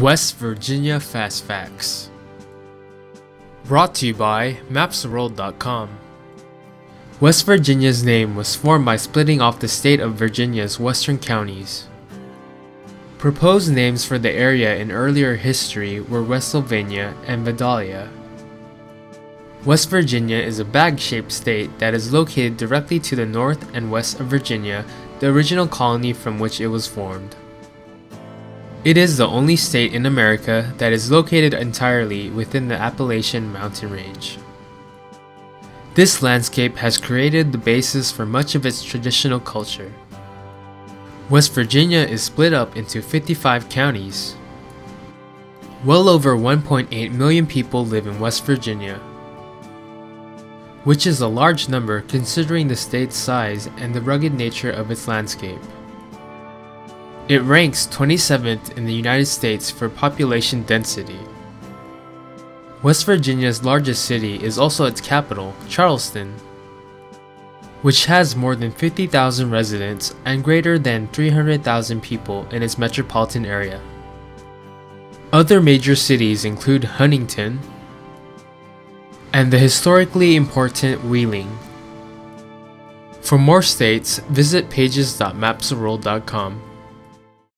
West Virginia Fast Facts. Brought to you by MapsWorld.com. West Virginia's name was formed by splitting off the state of Virginia's western counties. Proposed names for the area in earlier history were West Sylvania and Vandalia. West Virginia is a bag-shaped state that is located directly to the north and west of Virginia, the original colony from which it was formed. It is the only state in America that is located entirely within the Appalachian mountain range. This landscape has created the basis for much of its traditional culture. West Virginia is split up into 55 counties. Well over 1.8 million people live in West Virginia, which is a large number considering the state's size and the rugged nature of its landscape. It ranks 27th in the United States for population density. West Virginia's largest city is also its capital, Charleston, which has more than 50,000 residents and greater than 300,000 people in its metropolitan area. Other major cities include Huntington and the historically important Wheeling. For more states, visit pages.mapstheworld.com.